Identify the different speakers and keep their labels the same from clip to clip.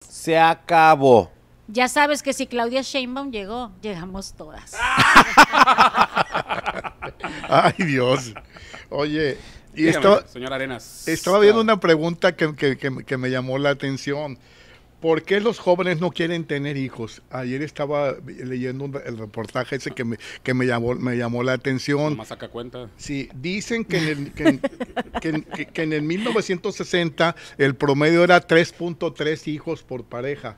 Speaker 1: Se acabó.
Speaker 2: Ya sabes que si Claudia Sheinbaum llegó, llegamos todas.
Speaker 3: Ay, Dios. Oye, y
Speaker 4: Dígame,
Speaker 3: esto,
Speaker 4: señor Arenas.
Speaker 3: estaba viendo una pregunta que, que- que- que me llamó la atención. ¿Por qué los jóvenes no quieren tener hijos? Ayer estaba leyendo un- el reportaje ese que me, que me, llamó, me llamó la atención.
Speaker 4: Nomás saca cuenta.
Speaker 3: Sí, dicen que en, el, que en- que en- que- que en el 1960 el promedio era 3.3 hijos por pareja.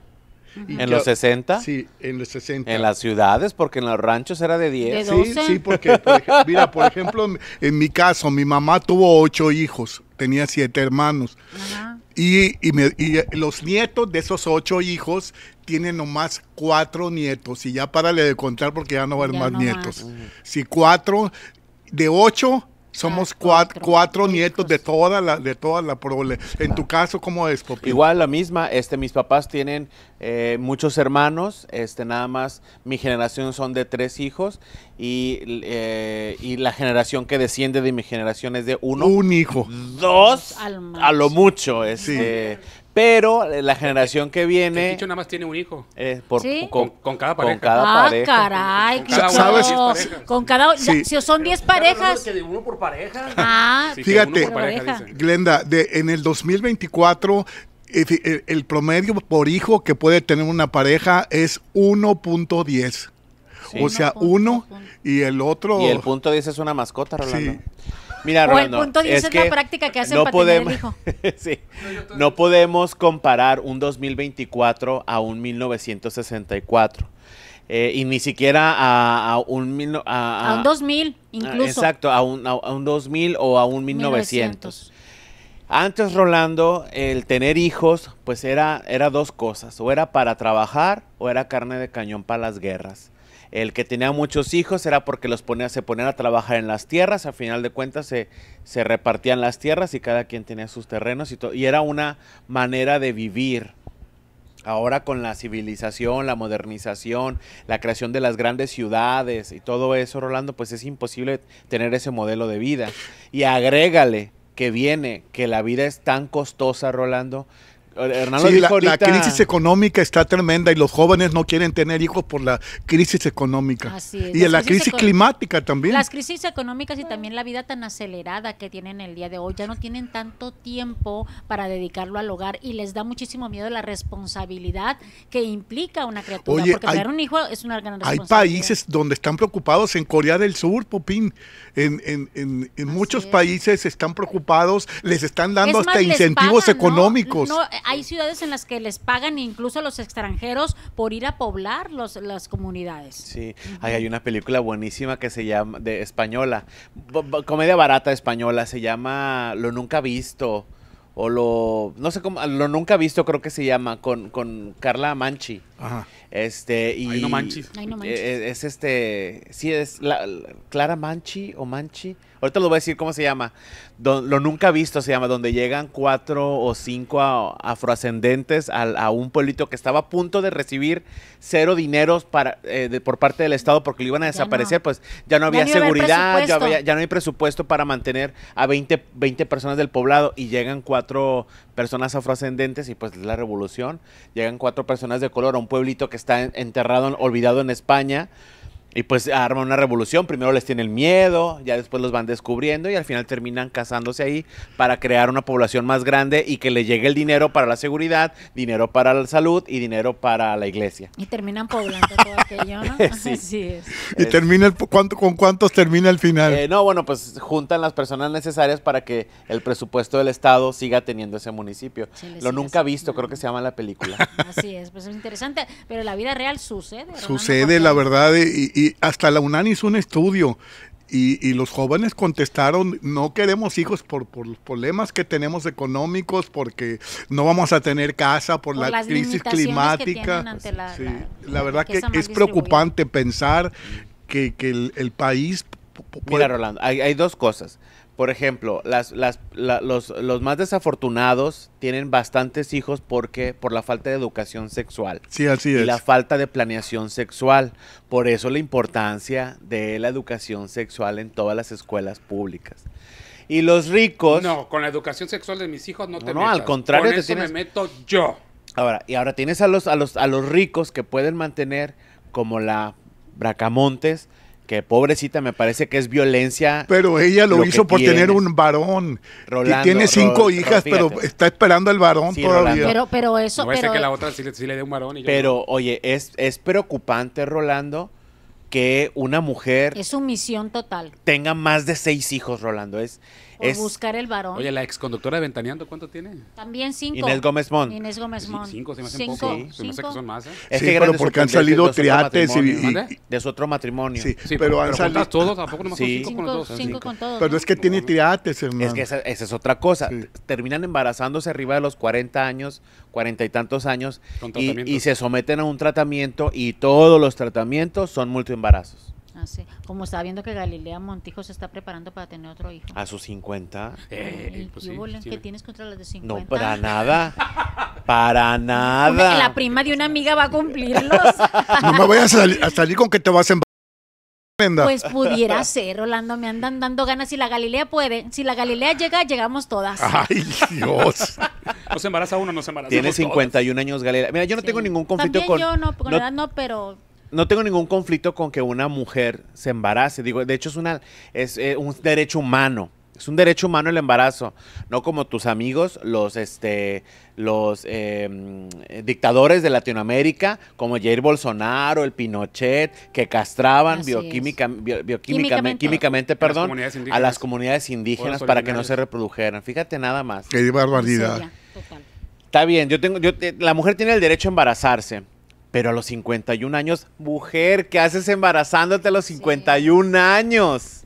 Speaker 3: Y
Speaker 1: En
Speaker 3: que-
Speaker 1: los 60,
Speaker 3: Sí, en los 60.
Speaker 1: en las ciudades, porque en los ranchos era de 10.
Speaker 2: De
Speaker 3: Sí,
Speaker 2: 12.
Speaker 3: sí, porque, por mira, por ejemplo, en, en mi caso, mi mamá tuvo ocho hijos, tenía siete hermanos.
Speaker 2: Ajá.
Speaker 3: Y, y me- y, eh, los nietos de esos ocho hijos tienen nomás cuatro nietos. Y ya párale de contar porque ya no va a haber
Speaker 2: Ya
Speaker 3: más
Speaker 2: no
Speaker 3: nietos.
Speaker 2: más.
Speaker 3: Si cuatro, de ocho, somos cua-
Speaker 2: cuatro
Speaker 3: cuatro, nietos de toda la, de toda la prole. En tu caso, ¿cómo es, Popín?
Speaker 1: Igual la misma, este, mis papás tienen eh, muchos hermanos, este, nada más mi generación son de tres hijos y, eh, y la generación que desciende de mi generación es de uno,
Speaker 3: Un hijo.
Speaker 1: dos,
Speaker 2: Al
Speaker 1: a lo mucho, este, pero eh, la generación que
Speaker 4: El
Speaker 1: viene
Speaker 4: Chicho nada más tiene un hijo.
Speaker 1: eh, por,
Speaker 2: ¿Sí?
Speaker 1: con,
Speaker 4: Con- con cada
Speaker 1: con
Speaker 4: pareja.
Speaker 1: cada
Speaker 2: ah,
Speaker 1: pareja.
Speaker 2: caray,
Speaker 4: Con cada
Speaker 3: uno,
Speaker 4: parejas.
Speaker 2: Con cada
Speaker 3: Sí.
Speaker 2: si son 10 parejas.
Speaker 5: Que de uno por pareja.
Speaker 2: Ah,
Speaker 4: Sí,
Speaker 3: Fíjate.
Speaker 4: uno por pareja.
Speaker 3: Glenda, de, en el 2024, eh, el, el promedio por hijo que puede tener una pareja es 1.10.
Speaker 1: Sí.
Speaker 3: O sea,
Speaker 2: 1.10.
Speaker 3: uno y el otro...
Speaker 1: Y el punto 10 es una mascota, Rolando.
Speaker 3: Sí.
Speaker 1: Mira,
Speaker 2: O el
Speaker 1: Rolando,
Speaker 2: punto 10 es la
Speaker 1: que
Speaker 2: práctica que hacen para tener el hijo.
Speaker 1: sí. No podemos comparar un 2024 a un 1964. Eh, y ni siquiera a, a un... mil no- A,
Speaker 2: A un 2000,
Speaker 1: Ah,
Speaker 2: incluso.
Speaker 1: Exacto, a un, a, a un 2000 o a un 1900. Antes, Rolando, el tener hijos, pues era, era dos cosas. O era para trabajar o era carne de cañón para las guerras. El que tenía muchos hijos era porque los ponía, se ponían a trabajar en las tierras. A final de cuentas se, se repartían las tierras y cada quien tenía sus terrenos. Y, to- y era una manera de vivir. Ahora con la civilización, la modernización, la creación de las grandes ciudades y todo eso, Rolando, pues es imposible tener ese modelo de vida. Y agrégale que viene que la vida es tan costosa, Rolando.
Speaker 3: Sí,
Speaker 1: dijo
Speaker 3: la, la
Speaker 1: ahorita-
Speaker 3: crisis económica está tremenda y los jóvenes no quieren tener hijos por la crisis económica.
Speaker 2: Así es,
Speaker 3: Y
Speaker 2: la
Speaker 3: en la
Speaker 2: crisis
Speaker 3: climática también.
Speaker 2: Las crisis económicas y también la vida tan acelerada que tienen el día de hoy, ya no tienen tanto tiempo para dedicarlo al hogar y les da muchísimo miedo la responsabilidad que implica una criatura,
Speaker 3: Oye,
Speaker 2: porque
Speaker 3: hay-
Speaker 2: tener un hijo es una gran
Speaker 3: Hay
Speaker 2: responsabilidad.
Speaker 3: países donde están preocupados, en Corea del Sur, Popín, en, en, en, en muchos
Speaker 2: es.
Speaker 3: países están preocupados, les están dando
Speaker 2: Es
Speaker 3: hasta incentivos
Speaker 2: pagan, ¿no?
Speaker 3: económicos.
Speaker 2: No, hay ciudades en las que les pagan incluso a los extranjeros por ir a poblar los, las comunidades.
Speaker 1: Sí, Ay, hay una película buenísima que se llama, de española, comedia barata española, se llama Lo Nunca Visto, o lo, no sé cómo, Lo Nunca Visto creo que se llama, con, con Carla Manchi.
Speaker 3: Ajá.
Speaker 1: Este, y
Speaker 4: Ay, no manches.
Speaker 2: Ay, no manches.
Speaker 1: eh, Es, este, sí, es la, la- Clara Manchi o Manchi. Ahorita les voy a decir cómo se llama. Don- lo nunca visto se llama, donde llegan cuatro o cinco a- afroascendentes al- a, un pueblito que estaba a punto de recibir cero dineros para, eh, de- por parte del Estado porque lo iban a
Speaker 2: Ya
Speaker 1: desaparecer.
Speaker 2: no.
Speaker 1: Pues ya no había
Speaker 2: a
Speaker 1: seguridad, ya, había- ya no hay presupuesto para mantener a 20, 20 personas del poblado y llegan cuatro personas afroascendentes y pues es la revolución. Llegan cuatro personas de color a un pueblito que está en- enterrado, olvidado en España. Y pues arman una revolución. Primero les tienen miedo, ya después los van descubriendo y al final terminan casándose ahí para crear una población más grande y que le llegue el dinero para la seguridad, dinero para la salud y dinero para la iglesia.
Speaker 2: Y terminan poblando todo aquello, ¿no?
Speaker 1: Sí.
Speaker 2: Así es.
Speaker 3: Y
Speaker 1: Es-
Speaker 3: termina el, ¿cuánto, ¿con cuántos termina el final?
Speaker 1: Eh, no, bueno, pues juntan las personas necesarias para que el presupuesto del Estado siga teniendo ese municipio.
Speaker 2: Sí,
Speaker 1: Lo nunca visto, creo que se llama la película.
Speaker 2: Así es, pues es interesante, pero la vida real sucede. Rolando,
Speaker 3: Sucede, la verdad, y, y hasta la UNAM hizo un estudio. Y, y los jóvenes contestaron, no queremos hijos por, por los problemas que tenemos económicos, porque no vamos a tener casa, por,
Speaker 2: Por
Speaker 3: la
Speaker 2: las
Speaker 3: crisis
Speaker 2: que
Speaker 3: climática.
Speaker 2: la-
Speaker 3: Sí,
Speaker 2: la-
Speaker 3: la,
Speaker 2: la
Speaker 3: verdad que es preocupante pensar que, que el, el país...
Speaker 1: Mira, Rolando, hay, hay dos cosas. Por ejemplo, las, las, la- los, los más desafortunados tienen bastantes hijos porque por la falta de educación sexual.
Speaker 3: sí, así
Speaker 1: y
Speaker 3: es.
Speaker 1: la falta de planeación sexual. Por eso la importancia de la educación sexual en todas las escuelas públicas. Y los ricos,
Speaker 4: No, con la educación sexual de mis hijos no te
Speaker 1: No, no,
Speaker 4: metas.
Speaker 1: al contrario,
Speaker 4: Con
Speaker 1: te
Speaker 4: eso
Speaker 1: tienes-
Speaker 4: me meto yo.
Speaker 1: Ahora, y ahora tienes a los, a los, a los ricos que pueden mantener, como la Bracamontes, que pobrecita me parece que es violencia.
Speaker 3: Pero ella lo, hizo por tener un varón.
Speaker 1: Rolando,
Speaker 3: que tiene cinco
Speaker 1: Ro-
Speaker 3: hijas,
Speaker 1: Ro-
Speaker 3: pero está esperando al varón
Speaker 1: Sí,
Speaker 3: todavía.
Speaker 1: Rolando.
Speaker 2: Pero, pero eso,
Speaker 4: No
Speaker 2: pero
Speaker 4: que la otra sí, le- sí le dé un varón y yo
Speaker 1: Pero, oye, es, es preocupante, Rolando, que una mujer
Speaker 2: es sumisión total.
Speaker 1: tenga más de seis hijos, Rolando. Es,
Speaker 2: Por
Speaker 1: es
Speaker 2: buscar el varón.
Speaker 4: Oye, la ex conductora de Ventaneando, ¿cuánto tiene?
Speaker 2: También cinco.
Speaker 1: Inés Gómez Mont.
Speaker 2: Inés Gómez
Speaker 4: Sí,
Speaker 2: Mont.
Speaker 4: cinco, se me hacen
Speaker 2: Cinco,
Speaker 4: poco.
Speaker 1: Sí.
Speaker 4: Se me hace que
Speaker 2: cinco.
Speaker 4: son más, ¿eh?
Speaker 1: Es
Speaker 3: Sí,
Speaker 1: que
Speaker 3: pero porque han salido triates y- y-.
Speaker 1: De su otro matrimonio.
Speaker 3: Sí,
Speaker 4: Sí,
Speaker 3: pero han
Speaker 4: pero
Speaker 3: salido.
Speaker 4: juntas todos, tampoco nomás son
Speaker 1: Sí.
Speaker 4: cinco con los
Speaker 2: Cinco,
Speaker 4: dos.
Speaker 2: cinco
Speaker 1: cinco.
Speaker 2: con todos.
Speaker 3: Pero
Speaker 2: ¿no?
Speaker 3: es que tiene triates, hermano.
Speaker 1: Es que esa, esa es otra cosa.
Speaker 3: Sí.
Speaker 1: Terminan embarazándose arriba de los 40 años, 40 y tantos años,
Speaker 4: Con
Speaker 1: y, y se someten a un tratamiento y todos los tratamientos son multiembarazos.
Speaker 2: Sí. Como estaba viendo que Galilea Montijo se está preparando para tener otro hijo.
Speaker 1: A sus 50.
Speaker 4: Eh,
Speaker 2: ¿Y
Speaker 4: pues
Speaker 2: qué
Speaker 4: sí,
Speaker 2: hubo,
Speaker 4: sí.
Speaker 2: ¿Qué tienes contra las de 50?
Speaker 1: No, para nada. Para nada.
Speaker 2: La prima de una amiga va a cumplirlos.
Speaker 3: No me vayas a, sali- a salir con que te vas a embarazar.
Speaker 2: Pues pudiera ser, Rolando, me andan dando ganas. Si la Galilea puede, si la Galilea llega, llegamos todas.
Speaker 3: Ay, Dios.
Speaker 4: No se embaraza uno, no se embaraza
Speaker 1: Tiene 51 años Galilea. Mira, yo no
Speaker 2: Sí.
Speaker 1: tengo ningún conflicto
Speaker 2: También
Speaker 1: con
Speaker 2: yo no, con
Speaker 1: no-
Speaker 2: edad no, pero
Speaker 1: no tengo ningún conflicto con que una mujer se embarace. Digo, de hecho es una es eh, un derecho humano. Es un derecho humano el embarazo, no como tus amigos, los este los eh, dictadores de Latinoamérica, como Jair Bolsonaro, el Pinochet, que castraban bioquímica, bio- bioquímicamente,
Speaker 2: Químicamente.
Speaker 4: las
Speaker 1: perdón, a las comunidades indígenas para que no se reprodujeran. Fíjate nada más.
Speaker 3: Qué barbaridad.
Speaker 2: total.
Speaker 1: Está bien, yo tengo, yo, la mujer tiene el derecho a embarazarse, pero a los 51 años, mujer, ¿qué haces embarazándote a los 51 años?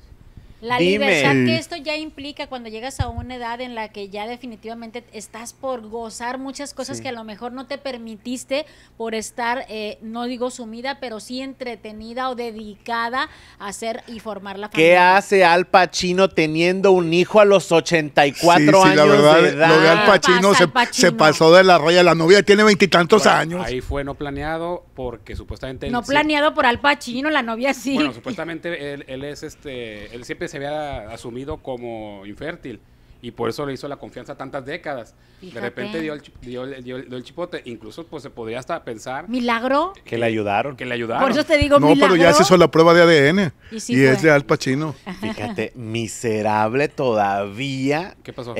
Speaker 2: La
Speaker 1: Dime.
Speaker 2: libertad que esto ya implica cuando llegas a una edad en la que ya definitivamente estás por gozar muchas cosas
Speaker 1: Sí.
Speaker 2: que a lo mejor no te permitiste por estar, eh, no digo sumida, pero sí entretenida o dedicada a hacer y formar la familia.
Speaker 1: ¿Qué hace Al Pacino teniendo un hijo a los 84
Speaker 3: Sí, sí,
Speaker 1: años
Speaker 3: la verdad,
Speaker 1: de edad?
Speaker 3: lo de Al
Speaker 2: ¿Qué
Speaker 3: Pacino
Speaker 2: pasa,
Speaker 3: se,
Speaker 2: Al Pacino?
Speaker 3: se pasó de la raya. La novia tiene veintitantos
Speaker 4: Bueno,
Speaker 3: años.
Speaker 4: Ahí fue no planeado porque supuestamente. él
Speaker 2: No
Speaker 4: sí-
Speaker 2: planeado por Al Pacino, la novia sí.
Speaker 4: Bueno, supuestamente él, él es este. Él siempre se había asumido como infértil. Y por eso le hizo la confianza tantas décadas.
Speaker 2: Fíjate.
Speaker 4: De repente dio el, chi- dio, el- dio el- dio el chipote. Incluso pues se podría hasta pensar
Speaker 2: Milagro.
Speaker 1: Que le ayudaron.
Speaker 4: que le ayudaron.
Speaker 2: Por eso te digo
Speaker 3: no,
Speaker 2: milagro.
Speaker 3: pero ya se hizo la prueba de ADN.
Speaker 2: Y
Speaker 3: es de Al Pacino.
Speaker 1: Fíjate, miserable todavía
Speaker 4: ¿Qué pasó?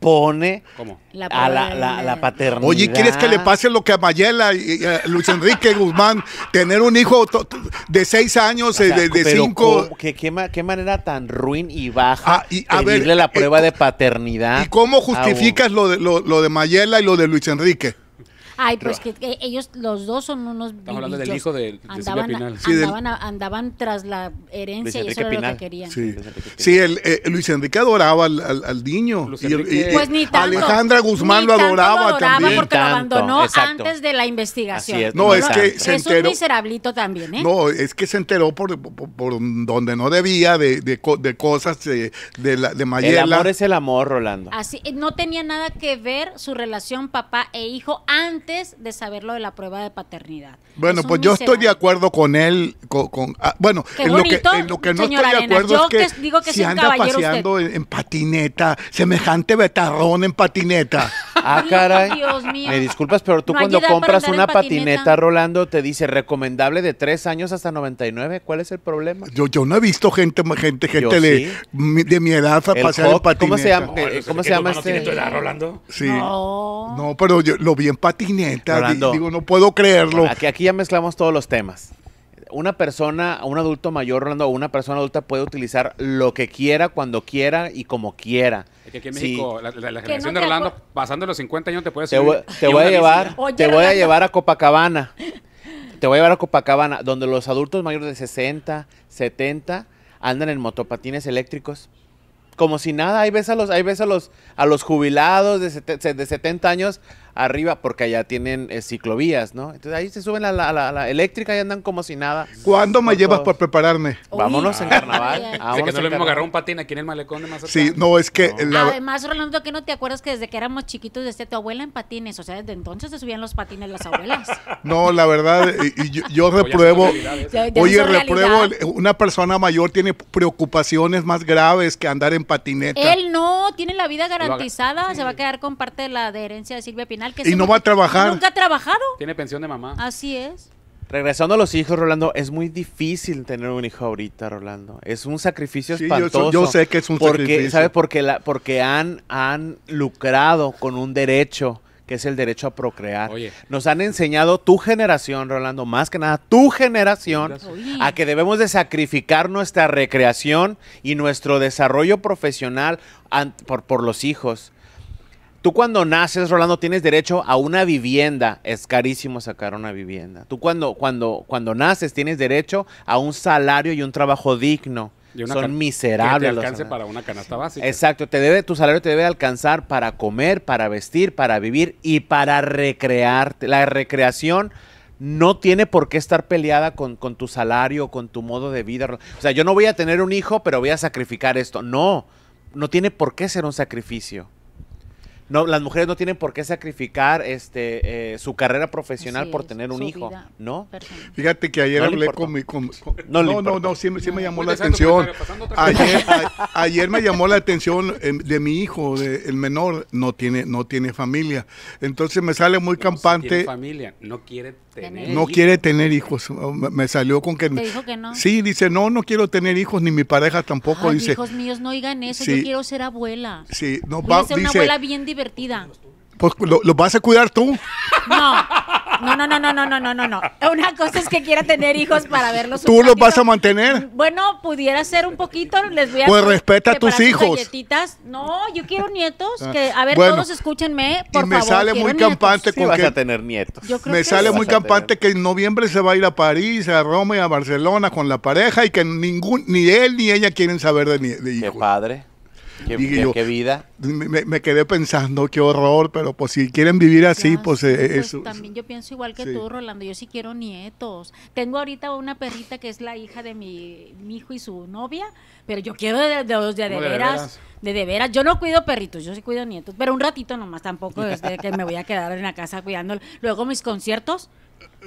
Speaker 1: Expone
Speaker 4: ¿Cómo?
Speaker 2: La
Speaker 1: a la,
Speaker 2: de-
Speaker 1: la- la paternidad.
Speaker 3: Oye, ¿quieres que le pase lo que a Mayela y, a Luis Enrique Guzmán? Tener un hijo de seis años,
Speaker 1: O sea,
Speaker 3: eh, de, de
Speaker 1: pero
Speaker 3: cinco.
Speaker 1: ¿cómo- ¿qué, qué, ma- qué manera tan ruin y baja
Speaker 3: Ah, y, a ver,
Speaker 1: pedirle la
Speaker 3: eh,
Speaker 1: prueba de paternidad.
Speaker 3: ¿Y cómo justificas lo de, lo, lo de Mayela y lo de Luis Enrique?
Speaker 2: Ay, pues que, que ellos los dos son unos
Speaker 4: Estamos hablando del hijo de- de Silvia
Speaker 2: andaban,
Speaker 4: Pinal.
Speaker 3: Sí, del-
Speaker 2: andaban, a- andaban tras la herencia y eso era lo que querían.
Speaker 3: Sí, el, eh, Luis Enrique adoraba al, al- al niño. Y el-
Speaker 2: Pues ni tanto.
Speaker 3: Alejandra Guzmán
Speaker 2: Ni
Speaker 3: lo
Speaker 2: tanto
Speaker 3: adoraba,
Speaker 2: lo adoraba
Speaker 3: también.
Speaker 2: porque lo
Speaker 1: Tanto,
Speaker 2: abandonó
Speaker 1: exacto.
Speaker 2: antes de la investigación.
Speaker 1: Es,
Speaker 3: No, es que
Speaker 1: tanto.
Speaker 3: se
Speaker 2: es
Speaker 3: enteró.
Speaker 2: un miserablito también, ¿eh?
Speaker 3: No, es que se enteró por, por, por donde no debía de, de, co- de cosas de, de, la, de
Speaker 1: El
Speaker 3: Mayela.
Speaker 1: amor es el amor, Rolando.
Speaker 2: Así, eh, no tenía nada que ver su relación papá e hijo antes de saber lo de la prueba de paternidad.
Speaker 3: Bueno,
Speaker 2: Es
Speaker 3: pues yo estoy de acuerdo con él. Con, con- ah, bueno, en lo, que, en lo que no estoy de acuerdo es que,
Speaker 2: digo que
Speaker 3: si anda paseando en, en patineta, semejante betarrón en patineta.
Speaker 1: Ah,
Speaker 2: Ay,
Speaker 1: caray.
Speaker 2: Dios mío.
Speaker 1: Me disculpas, pero tú
Speaker 2: No
Speaker 1: cuando compras una
Speaker 2: patineta.
Speaker 1: patineta, Rolando, te dice recomendable de 3 años hasta 99. ¿Cuál es el problema?
Speaker 3: Yo, yo no he visto gente, gente,
Speaker 1: Yo
Speaker 3: gente de,
Speaker 1: sí.
Speaker 3: mi- de mi edad a
Speaker 1: El
Speaker 3: pasear en patineta.
Speaker 1: ¿cómo se llama?
Speaker 4: No,
Speaker 1: Eh,
Speaker 4: Luis
Speaker 1: ¿Cómo se llama
Speaker 4: no
Speaker 1: este?
Speaker 4: tu edad, Rolando.
Speaker 3: Sí.
Speaker 2: No.
Speaker 3: No, pero yo lo vi en patineta.
Speaker 1: Rolando.
Speaker 3: Digo, no puedo creerlo.
Speaker 1: Aquí, aquí ya mezclamos todos los temas. Una persona, un adulto mayor, Rolando, o una persona adulta puede utilizar lo que quiera, cuando quiera y como quiera.
Speaker 4: Es que aquí en
Speaker 1: Sí.
Speaker 4: México, la, la- la
Speaker 2: Que
Speaker 4: generación
Speaker 2: no
Speaker 4: de Rolando, pasando los 50 años, te puedes
Speaker 1: Te voy, te voy a llevar,
Speaker 2: Oye,
Speaker 1: te voy a llevar a Copacabana. Te voy a llevar a Copacabana, donde los adultos mayores de 60, 70 andan en motopatines eléctricos. Como si nada, ahí ves a los, ahí ves a los, a los jubilados de, sete- de 70 años arriba, porque allá tienen eh, ciclovías, ¿no? Entonces ahí se suben a la, a la- a la eléctrica y andan como si nada.
Speaker 3: ¿Cuándo me llevas para prepararme?
Speaker 2: Uy.
Speaker 1: Vámonos en carnaval.
Speaker 4: Dice que
Speaker 1: vámonos
Speaker 4: no lo mismo agarrar un patín aquí en el malecón de Mazatlán.
Speaker 3: Sí, no, es que
Speaker 4: No.
Speaker 3: la-
Speaker 2: Además, Rolando, que no te acuerdas que desde que éramos chiquitos decía tu abuela en patines, o sea, desde entonces se subían los patines las abuelas.
Speaker 3: no, la verdad, y, y yo, repruebo.
Speaker 4: realidades.
Speaker 2: Ya- ya
Speaker 3: Oye, repruebo, una persona mayor tiene preocupaciones más graves que andar en patineta.
Speaker 2: Él no tiene la vida garantizada, se va a quedar con parte de la de herencia de Silvia Pinal profesional que
Speaker 3: Y no va a trabajar.
Speaker 2: Nunca ha trabajado.
Speaker 4: Tiene pensión de mamá.
Speaker 2: Así es.
Speaker 1: Regresando a los hijos, Rolando, es muy difícil tener un hijo ahorita, Rolando. Es un sacrificio
Speaker 3: Sí, yo,
Speaker 1: espantoso.
Speaker 3: yo sé que es un
Speaker 1: porque,
Speaker 3: sacrificio.
Speaker 1: ¿Sabe? Porque, la, porque han, han lucrado con un derecho, que es el derecho a procrear.
Speaker 4: Oye.
Speaker 1: Nos han enseñado tu generación, Rolando, más que nada tu generación,
Speaker 2: Oye.
Speaker 1: a que debemos de sacrificar nuestra recreación y nuestro desarrollo profesional por, por los hijos. Tú cuando naces, Rolando, tienes derecho a una vivienda. Es carísimo sacar una vivienda. Tú cuando, cuando, cuando naces tienes derecho a un salario y un trabajo digno. Son miserables.
Speaker 4: Que te
Speaker 1: los
Speaker 4: alcance
Speaker 1: salarios.
Speaker 4: para una canasta básica.
Speaker 1: Exacto, te debe, tu salario te debe alcanzar para comer, para vestir, para vivir y para recrearte. La recreación no tiene por qué estar peleada con, con tu salario, con tu modo de vida. O sea, yo no voy a tener un hijo, pero voy a sacrificar esto. No, no tiene por qué ser un sacrificio. No, las mujeres no tienen por qué sacrificar este, eh, su carrera profesional por tener un hijo.
Speaker 2: vida
Speaker 1: ¿No?
Speaker 2: personal.
Speaker 3: Fíjate que ayer
Speaker 1: No
Speaker 3: hablé con mi... con- con-
Speaker 1: No
Speaker 3: no, no, no, sí, me- sí me llamó
Speaker 4: Muy
Speaker 3: la atención. Ayer, a- ayer me llamó la atención eh, de mi hijo, de- el menor, no tiene, no tiene familia. Entonces me sale muy
Speaker 4: No, sí tiene
Speaker 3: campante,
Speaker 4: familia, no quiere tener.
Speaker 3: No
Speaker 4: hijos.
Speaker 3: quiere tener hijos. Me me salió con que...
Speaker 2: Te dijo que no.
Speaker 3: Sí, dice, no, no quiero tener hijos, ni mi pareja tampoco.
Speaker 2: Ay,
Speaker 3: dice,
Speaker 2: hijos míos, no oigan eso.
Speaker 3: Sí.
Speaker 2: Yo quiero ser abuela.
Speaker 3: sí, no,
Speaker 2: a
Speaker 3: va,
Speaker 2: ser una abuela bien divertida.
Speaker 3: pues lo, lo vas a cuidar tú.
Speaker 2: No. No, no, no, no, no, no, no, no. Una cosa es que quiera tener hijos para verlos.
Speaker 3: ¿Tú los vas a mantener?
Speaker 2: Bueno, pudiera ser un poquito, les voy a
Speaker 3: Pues respeta a tus hijos.
Speaker 2: No, yo quiero nietos,
Speaker 3: ah,
Speaker 2: que a ver,
Speaker 3: bueno,
Speaker 2: todos escúchenme, por
Speaker 3: y me sale muy campante con
Speaker 1: tener nietos.
Speaker 3: Me sale muy campante que en noviembre se va a ir a París, a Roma y a Barcelona con la pareja y que ningún ni él ni ella quieren saber de, de hijos.
Speaker 1: Qué padre. Qué,
Speaker 3: Dije
Speaker 1: qué-
Speaker 3: yo,
Speaker 1: qué vida.
Speaker 3: Me, quedé pensando, qué horror, pero pues si quieren vivir así,
Speaker 2: Ya
Speaker 3: pues
Speaker 2: sé,
Speaker 3: eh,
Speaker 2: pues,
Speaker 3: eso.
Speaker 2: también yo pienso igual que
Speaker 3: sí.
Speaker 2: tú, Rolando. Yo sí quiero nietos. Tengo ahorita una perrita que es la hija de mi, mi hijo y su novia, pero yo quiero de, de, de, de
Speaker 4: ¿Cómo de
Speaker 2: veras.
Speaker 4: veras?
Speaker 2: De de veras. Yo no cuido perritos, yo sí cuido nietos, pero un ratito nomás. Tampoco es de que me voy a quedar en la casa cuidando. Luego mis conciertos.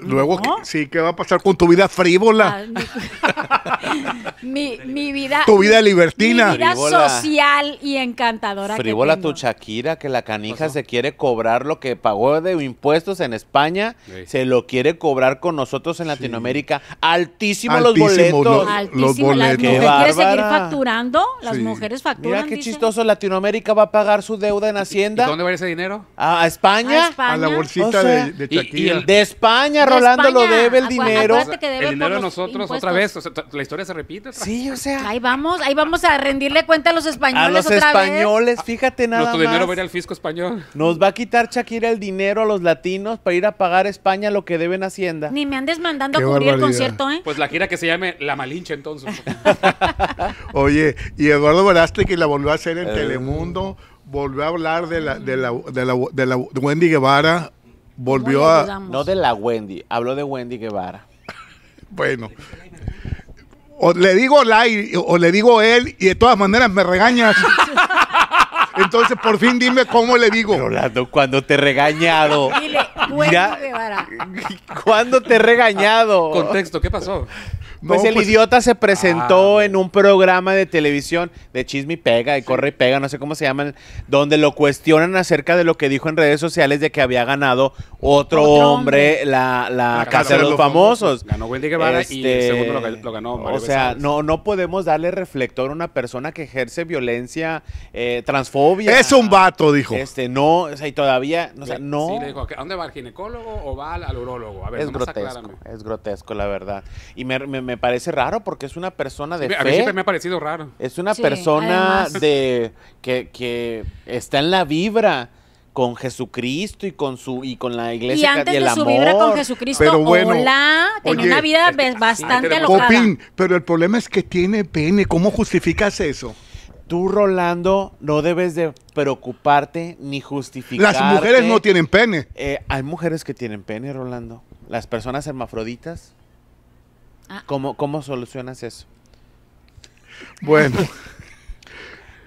Speaker 3: Luego,
Speaker 2: no.
Speaker 3: ¿qué- sí, ¿qué va a pasar con tu vida frívola?
Speaker 2: Ah, mi, mi, vida.
Speaker 3: Tu vida libertina.
Speaker 2: Mi vida
Speaker 1: Frívola.
Speaker 2: social y encantadora. que
Speaker 1: Frívola
Speaker 2: tengo.
Speaker 1: tu Shakira, que la canija
Speaker 4: Pasó.
Speaker 1: se quiere cobrar lo que pagó de impuestos en España,
Speaker 4: Sí.
Speaker 1: se lo quiere cobrar con nosotros en Latinoamérica. Altísimo, los boletos.
Speaker 3: lo-
Speaker 2: Altísimo.
Speaker 3: Los
Speaker 2: La
Speaker 3: boletos.
Speaker 2: mujer
Speaker 1: Qué
Speaker 2: quiere seguir facturando. Las
Speaker 3: Sí.
Speaker 2: mujeres facturan.
Speaker 1: Mira qué
Speaker 2: dicen.
Speaker 1: chistoso, Latinoamérica va a pagar su deuda en
Speaker 4: ¿Y
Speaker 1: Hacienda.
Speaker 4: dónde va ese dinero?
Speaker 1: ¿A, a España?
Speaker 2: A España.
Speaker 3: A la bolsita
Speaker 1: O sea,
Speaker 3: de, de
Speaker 4: y- y
Speaker 3: Shakira.
Speaker 4: el-
Speaker 1: De España,
Speaker 2: De
Speaker 1: Rolando lo
Speaker 2: España.
Speaker 1: debe el
Speaker 2: Acu-
Speaker 1: dinero.
Speaker 2: acuérdate que debe
Speaker 4: el dinero de nosotros
Speaker 2: impuestos.
Speaker 4: otra vez. o sea, la historia se repite.
Speaker 1: Sí, o sea,
Speaker 2: Ahí vamos, ahí vamos a rendirle cuenta a los españoles
Speaker 1: a los
Speaker 2: otra
Speaker 1: españoles, fíjate nada
Speaker 4: Nuestro dinero va a
Speaker 1: más.
Speaker 4: ir al fisco español.
Speaker 1: Nos va a quitar Shakira el dinero a los latinos para ir a pagar a España lo que deben Hacienda.
Speaker 2: Ni me andes mandando
Speaker 3: Qué
Speaker 2: a cubrir el concierto, ¿eh?
Speaker 4: Pues la gira que se llame La Malinche entonces.
Speaker 3: Oye, y Eduardo Verástegui que la volvió a hacer en
Speaker 1: Eh.
Speaker 3: Telemundo, volvió a hablar de la, de la, de la, de la de Wendy Guevara, volvió
Speaker 2: ¿Cómo le
Speaker 3: a...
Speaker 1: No de la Wendy, habló de Wendy Guevara.
Speaker 3: Bueno. O le digo Lai o le digo él y de todas maneras me regañas. Entonces por fin dime cómo le digo.
Speaker 1: Cuando te he regañado.
Speaker 2: Dile, Wendy Guevara.
Speaker 1: ¿Cuándo te he regañado?
Speaker 4: Contexto, ¿qué pasó?
Speaker 1: Pues el
Speaker 3: pues-
Speaker 1: idiota se presentó
Speaker 4: Ah.
Speaker 1: en un programa de televisión de chisme y pega y corre y pega, no sé cómo se llaman, donde lo cuestionan acerca de lo que dijo en redes sociales de que había ganado otro,
Speaker 2: Otro
Speaker 1: hombre, la, la
Speaker 4: La
Speaker 1: Casa de los Famosos.
Speaker 4: Ganó Wendy Guevara y el
Speaker 1: Este,
Speaker 4: segundo lo, lo ganó Mario
Speaker 1: O sea,
Speaker 4: Besares.
Speaker 1: no, no podemos darle reflector a una persona que ejerce violencia, eh, transfobia.
Speaker 3: Es un vato, dijo.
Speaker 1: Este, no, o sea, y todavía, o sea, no.
Speaker 4: Sí, le dijo, ¿a dónde va? ¿Al ginecólogo o va al, al urólogo? A ver,
Speaker 1: es grotesco,
Speaker 4: aclárame.
Speaker 1: es grotesco, la verdad. Y me, me- me parece raro porque es una persona de
Speaker 4: A mí
Speaker 1: fe.
Speaker 4: siempre me ha parecido raro.
Speaker 1: Es una
Speaker 2: Sí,
Speaker 1: persona
Speaker 2: además.
Speaker 1: de que, que está en la vibra con Jesucristo y con su y con la
Speaker 2: Y
Speaker 1: iglesia
Speaker 2: antes
Speaker 1: y el
Speaker 2: de su
Speaker 1: amor.
Speaker 2: vibra con Jesucristo,
Speaker 3: Pero bueno,
Speaker 2: hola, tenía
Speaker 3: oye,
Speaker 2: una vida bastante alocada.
Speaker 3: Copín, pero el problema es que tiene pene. ¿Cómo justificas eso?
Speaker 1: Tú, Rolando, no debes de preocuparte ni justificar.
Speaker 3: Las mujeres no tienen pene.
Speaker 1: hay mujeres que tienen pene, Rolando. Las personas hermafroditas.
Speaker 2: Ah.
Speaker 1: ¿Cómo, ¿Cómo solucionas eso?
Speaker 3: Bueno,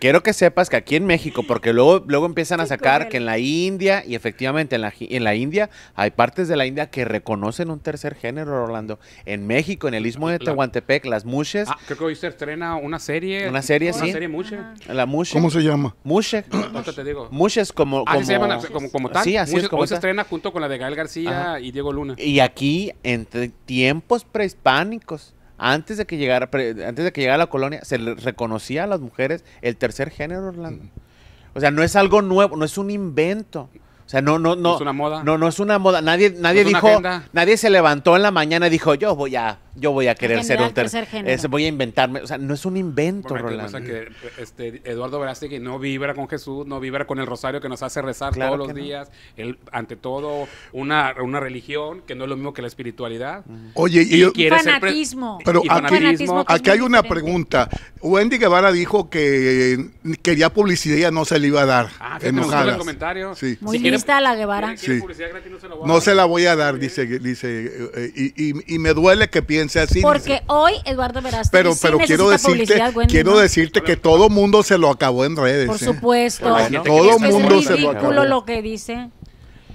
Speaker 1: quiero que sepas que aquí en México, porque luego, luego empiezan a sacar que en la India, y efectivamente en la, en la India, hay partes de la India que reconocen un tercer género, Orlando. En México, en el istmo de Tehuantepec, las mushes.
Speaker 4: Ah, creo que hoy se estrena una serie.
Speaker 1: Una serie,
Speaker 4: una
Speaker 1: sí.
Speaker 4: serie mushe.
Speaker 1: La mushe.
Speaker 3: ¿Cómo se llama?
Speaker 1: Mushe.
Speaker 4: Ahorita te digo.
Speaker 1: Mushes como,
Speaker 4: Así
Speaker 1: como,
Speaker 4: se llaman como, como tal.
Speaker 1: Sí, así
Speaker 4: Mushes,
Speaker 1: es como
Speaker 4: hoy se estrena junto con la de Gael García
Speaker 1: Ajá.
Speaker 4: y Diego Luna.
Speaker 1: Y aquí, entre tiempos prehispánicos, antes de que llegara, pre- antes de que llegara la colonia, se le reconocía a las mujeres el tercer género, Orlando. O sea, no es algo nuevo, no es un invento. O sea, no, no, no.
Speaker 4: es una moda.
Speaker 1: No, no es una moda. Nadie, nadie dijo, nadie se levantó en la mañana y dijo, yo voy a, yo voy a querer ser un ter-
Speaker 2: tercer
Speaker 1: voy a inventarme. O sea, no es un invento,
Speaker 4: Porque
Speaker 1: Rolando.
Speaker 4: o sea, que este, Eduardo Verástegui no vibra con Jesús, no vibra con el rosario que nos hace rezar
Speaker 1: Claro
Speaker 4: todos los
Speaker 1: no.
Speaker 4: días. Él, ante todo, una, una religión que no es lo mismo que la espiritualidad.
Speaker 3: Oye, y
Speaker 4: Y
Speaker 3: yo-
Speaker 4: quiere ser pre-
Speaker 2: Fanatismo.
Speaker 3: Pero
Speaker 4: y
Speaker 3: aquí-
Speaker 4: fanatismo.
Speaker 3: aquí hay una
Speaker 2: diferente.
Speaker 3: pregunta. Wendy Guevara dijo que quería publicidad y ya no se le iba a dar.
Speaker 4: Ah, fíjate, me gustó
Speaker 3: enojada.
Speaker 4: el comentario.
Speaker 3: Sí.
Speaker 2: Muy
Speaker 4: Si quiere-
Speaker 2: lista la Guevara.
Speaker 4: quiere
Speaker 3: Sí.
Speaker 4: publicidad gratis, no se la voy a
Speaker 3: No
Speaker 4: dar.
Speaker 3: se la voy a dar, dice, dice, eh, y, y- y me duele que piense así. dice.
Speaker 2: Porque hoy Eduardo Verástegui
Speaker 3: pero,
Speaker 2: sí
Speaker 3: pero quiero decirte, quiero
Speaker 2: ¿no?
Speaker 3: decirte que todo mundo se lo acabó en redes.
Speaker 2: Por
Speaker 3: ¿eh?
Speaker 2: supuesto.
Speaker 4: Bueno,
Speaker 3: todo
Speaker 2: es
Speaker 3: mundo se lo
Speaker 2: ridículo
Speaker 3: acabó.
Speaker 2: lo que dice.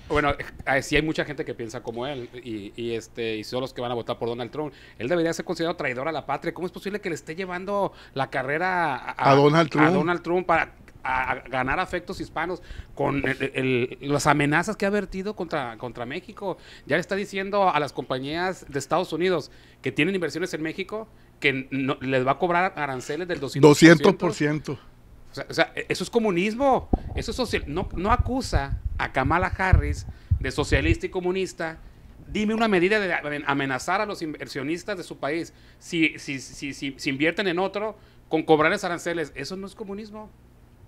Speaker 4: Bueno, eh, sí hay mucha gente que piensa como él y, y, este y son los que van a votar por Donald Trump. Él debería ser considerado traidor a la patria. ¿Cómo es posible que le esté llevando la carrera a,
Speaker 3: A Donald Trump.
Speaker 4: a Donald Trump para a- a ganar afectos hispanos con el- el- las amenazas que ha vertido contra, contra México? Ya le está diciendo a las compañías de Estados Unidos que tienen inversiones en México que no- les va a cobrar aranceles del 200%.
Speaker 3: 200%.
Speaker 4: O sea, o sea, eso es comunismo. Eso es social. No, no acusa a Kamala Harris de socialista y comunista. Dime una medida de amen- amenazar a los inversionistas de su país si, si, si, si, si invierten en otro con cobrarles aranceles. Eso no es comunismo.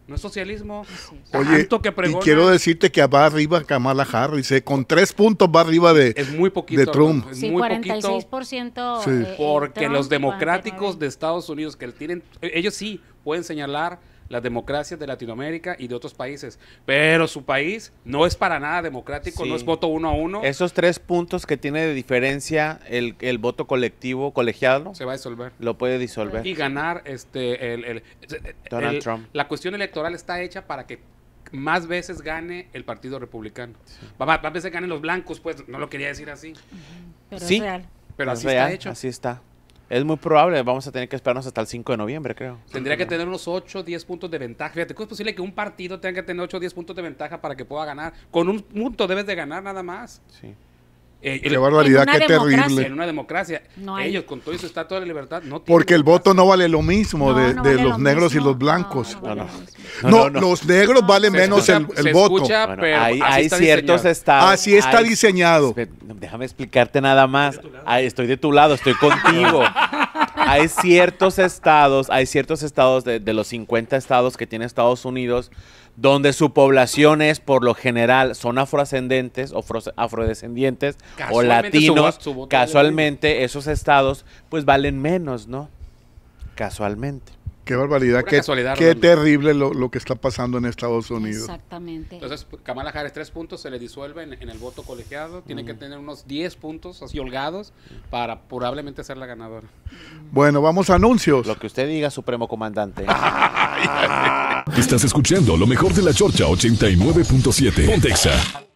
Speaker 4: No es socialismo.
Speaker 3: Oye,
Speaker 4: Tanto que
Speaker 3: y quiero decirte que va arriba Kamala Harris, ¿eh? con tres puntos va arriba de...
Speaker 4: es muy poquito.
Speaker 3: de Trump.
Speaker 4: Es
Speaker 2: Sí,
Speaker 4: muy poquito.
Speaker 2: 46%.
Speaker 3: Sí.
Speaker 2: eh,
Speaker 4: Porque
Speaker 2: Trump
Speaker 4: los democráticos
Speaker 2: 49.
Speaker 4: de Estados Unidos que tienen, e- ellos sí pueden señalar las democracias de Latinoamérica y de otros países, pero su país no es para nada democrático,
Speaker 1: Sí.
Speaker 4: no es voto uno a uno,
Speaker 1: Esos tres puntos que tiene de diferencia el, el voto colectivo colegiado
Speaker 4: se va a disolver.
Speaker 1: lo puede disolver.
Speaker 4: Y ganar este el, el-
Speaker 1: Donald
Speaker 4: el-
Speaker 1: Trump.
Speaker 4: La cuestión electoral está hecha para que más veces gane el Partido Republicano. Más veces ganen los blancos, pues no lo quería decir así,
Speaker 2: Pero
Speaker 1: Sí.
Speaker 2: es real.
Speaker 4: pero
Speaker 1: Es
Speaker 4: así
Speaker 1: real,
Speaker 4: está hecho.
Speaker 1: Así está. Es muy probable, vamos a tener que esperarnos hasta el 5 de noviembre, creo.
Speaker 4: Tendría que tener unos 8 o 10 puntos de ventaja. Fíjate, ¿cómo es posible que un partido tenga que tener 8 o 10 puntos de ventaja para que pueda ganar? Con un punto debes de ganar nada más.
Speaker 1: Sí.
Speaker 4: Eh,
Speaker 3: Qué
Speaker 4: el-
Speaker 3: barbaridad, qué terrible.
Speaker 4: en una democracia,
Speaker 2: No hay.
Speaker 4: ellos con todo su estatua de libertad no tienen
Speaker 3: Porque el voto no vale lo mismo
Speaker 2: No,
Speaker 3: de,
Speaker 2: no
Speaker 3: de
Speaker 2: vale
Speaker 3: los
Speaker 2: lo
Speaker 3: negros y los blancos.
Speaker 2: No, no
Speaker 1: No,
Speaker 2: vale
Speaker 1: no.
Speaker 2: lo mismo.
Speaker 3: No,
Speaker 1: No, no, no.
Speaker 3: los negros valen
Speaker 4: Se
Speaker 3: menos
Speaker 4: escucha-
Speaker 3: el, el
Speaker 4: se
Speaker 3: voto.
Speaker 4: escucha,
Speaker 1: Bueno,
Speaker 4: pero
Speaker 1: hay,
Speaker 4: está
Speaker 1: ciertos
Speaker 4: diseñado.
Speaker 1: estados.
Speaker 3: Así está
Speaker 1: hay-
Speaker 3: diseñado.
Speaker 1: Déjame explicarte nada más. Estoy de tu lado, estoy contigo. hay ciertos estados, hay ciertos estados de, de los 50 estados que tiene Estados Unidos, donde su población es, por lo general, son afroascendentes o fro- afrodescendientes o
Speaker 4: su
Speaker 1: latinos.
Speaker 4: su
Speaker 1: Casualmente, esos estados, pues valen menos, ¿no? Casualmente.
Speaker 3: Qué barbaridad, qué, qué terrible lo, lo que está pasando en Estados Unidos.
Speaker 2: Exactamente.
Speaker 4: Entonces, Kamala Harris, tres puntos se le disuelven en, el voto colegiado. Tiene que tener unos 10 puntos así holgados para probablemente ser la ganadora.
Speaker 3: Bueno, vamos a anuncios.
Speaker 1: Lo que usted diga, Supremo Comandante.
Speaker 5: Estás escuchando lo mejor de la Chorcha 89.7. Pontexa.